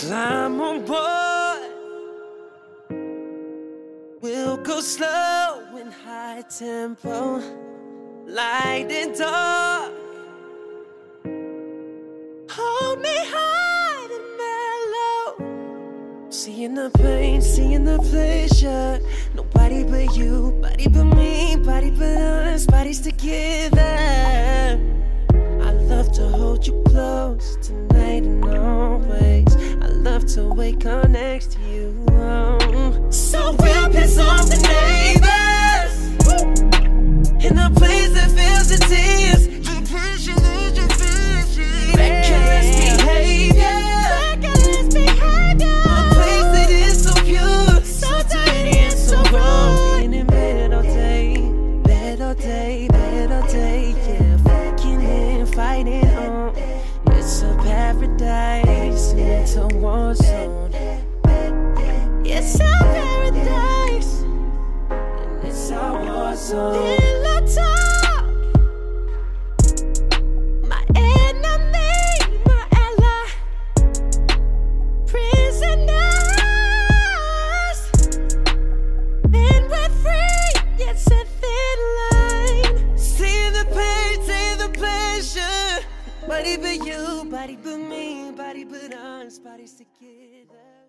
Climb on board. We'll go slow in high tempo, light and dark. Hold me high and mellow. Seeing the pain, seeing the pleasure. Nobody but you, body but me, body but us, bodies together. I love to hold you to wake up next to you. So we'll piss off the neighbors in the place that feels the tears. Behavior. A place that is so pure, so so all day, bed all day, bed all day, yeah. And fighting on. It's a paradise, it's a war zone. It's a paradise, and it's a war zone. Body but you, body but me, body but us, bodies together.